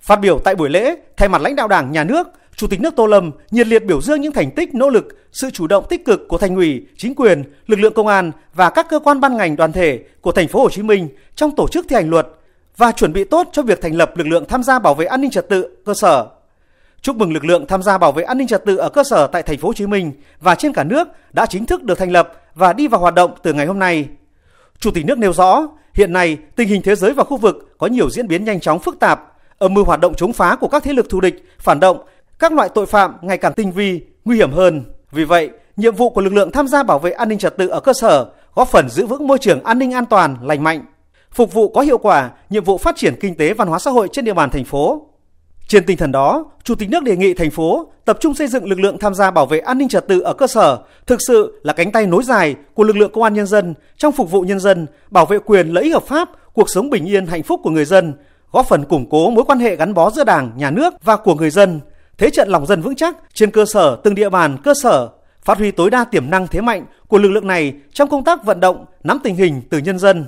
Phát biểu tại buổi lễ, thay mặt lãnh đạo Đảng, Nhà nước, Chủ tịch nước Tô Lâm nhiệt liệt biểu dương những thành tích, nỗ lực, sự chủ động tích cực của thành ủy, chính quyền, lực lượng công an và các cơ quan ban ngành đoàn thể của thành phố Hồ Chí Minh trong tổ chức thi hành luật và chuẩn bị tốt cho việc thành lập lực lượng tham gia bảo vệ an ninh trật tự cơ sở. Chúc mừng lực lượng tham gia bảo vệ an ninh trật tự ở cơ sở tại thành phố Hồ Chí Minh và trên cả nước đã chính thức được thành lập và đi vào hoạt động từ ngày hôm nay. Chủ tịch nước nêu rõ, hiện nay tình hình thế giới và khu vực có nhiều diễn biến nhanh chóng phức tạp, âm mưu hoạt động chống phá của các thế lực thù địch, phản động, các loại tội phạm ngày càng tinh vi, nguy hiểm hơn. Vì vậy, nhiệm vụ của lực lượng tham gia bảo vệ an ninh trật tự ở cơ sở góp phần giữ vững môi trường an ninh an toàn, lành mạnh, phục vụ có hiệu quả nhiệm vụ phát triển kinh tế văn hóa xã hội trên địa bàn thành phố. Trên tinh thần đó, Chủ tịch nước đề nghị thành phố tập trung xây dựng lực lượng tham gia bảo vệ an ninh trật tự ở cơ sở thực sự là cánh tay nối dài của lực lượng công an nhân dân trong phục vụ nhân dân, bảo vệ quyền lợi ích hợp pháp, cuộc sống bình yên hạnh phúc của người dân, góp phần củng cố mối quan hệ gắn bó giữa Đảng, Nhà nước và của người dân, thế trận lòng dân vững chắc trên cơ sở từng địa bàn cơ sở, phát huy tối đa tiềm năng thế mạnh của lực lượng này trong công tác vận động, nắm tình hình từ nhân dân,